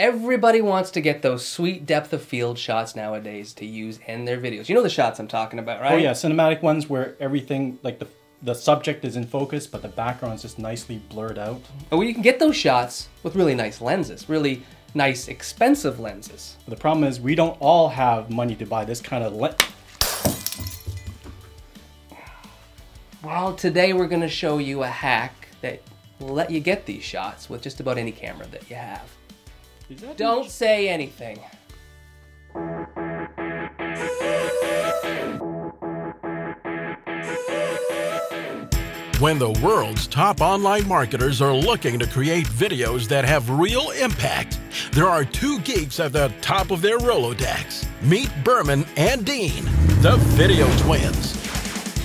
Everybody wants to get those sweet depth of field shots nowadays to use in their videos. You know the shots I'm talking about, right? Oh yeah, cinematic ones where everything like the the subject is in focus, but the background is just nicely blurred out. And well, you can get those shots with really nice lenses, really nice expensive lenses. But the problem is we don't all have money to buy this kind of lens. Well, today we're going to show you a hack that will let you get these shots with just about any camera that you have. Don't say anything. When the world's top online marketers are looking to create videos that have real impact, there are two geeks at the top of their Rolodex. Meet Berman and Dean, the Video Twins.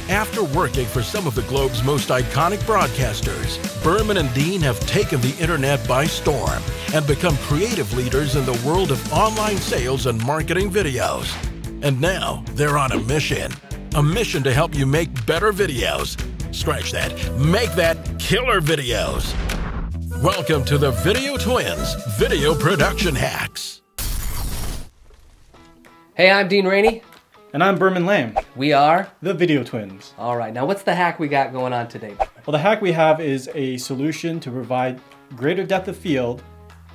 After working for some of the globe's most iconic broadcasters, Berman and Dean have taken the internet by storm and become creative leaders in the world of online sales and marketing videos. And now they're on a mission. A mission to help you make better videos. Scratch that. Make that killer videos. Welcome to the Video Twins Video Production Hacks. Hey, I'm Dean Rainey. And I'm Berman Lamb. We are the Video Twins. All right, now what's the hack we got going on today? Well, the hack we have is a solution to provide greater depth of field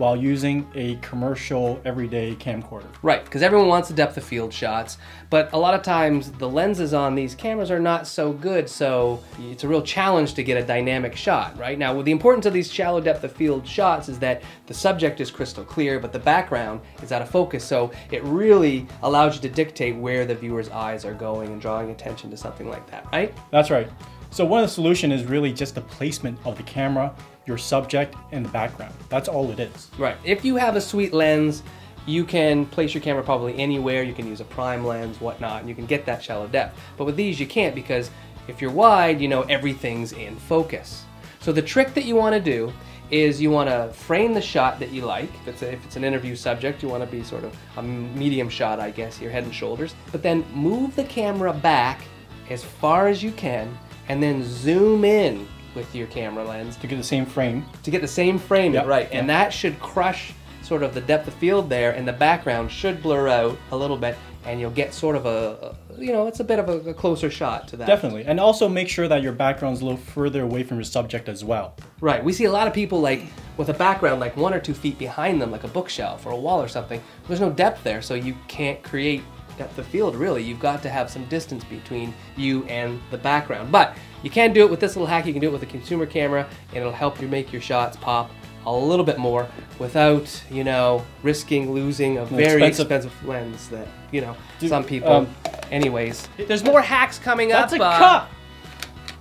while using a commercial everyday camcorder. Right, because everyone wants the depth of field shots, but a lot of times the lenses on these cameras are not so good, so it's a real challenge to get a dynamic shot, right? Now, the importance of these shallow depth of field shots is that the subject is crystal clear, but the background is out of focus, so it really allows you to dictate where the viewer's eyes are going and drawing attention to something like that, right? That's right. So one of the solution is really just the placement of the camera your subject, and the background. That's all it is. Right. If you have a sweet lens, you can place your camera probably anywhere. You can use a prime lens, whatnot, and you can get that shallow depth. But with these, you can't because if you're wide, you know everything's in focus. So the trick that you want to do is you want to frame the shot that you like. If it's, a, if it's an interview subject, you want to be sort of a medium shot, I guess, your head and shoulders. But then move the camera back as far as you can and then zoom in with your camera lens to get the same frame. To get the same frame, yep. right? Yep. And that should crush sort of the depth of field there, and the background should blur out a little bit, and you'll get sort of a, you know, it's a bit of a, a, closer shot to that. Definitely, and also make sure that your background's a little further away from your subject as well. Right. We see a lot of people like with a background like one or two feet behind them, like a bookshelf or a wall or something. There's no depth there, so you can't create depth of field really. You've got to have some distance between you and the background. But you can do it with this little hack. You can do it with a consumer camera and it'll help you make your shots pop a little bit more without, you know, risking losing a very expensive, expensive lens that, you know, Dude, some people. Um, anyways, there's more hacks coming that's up. That's a uh, cut!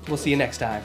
We'll see you next time.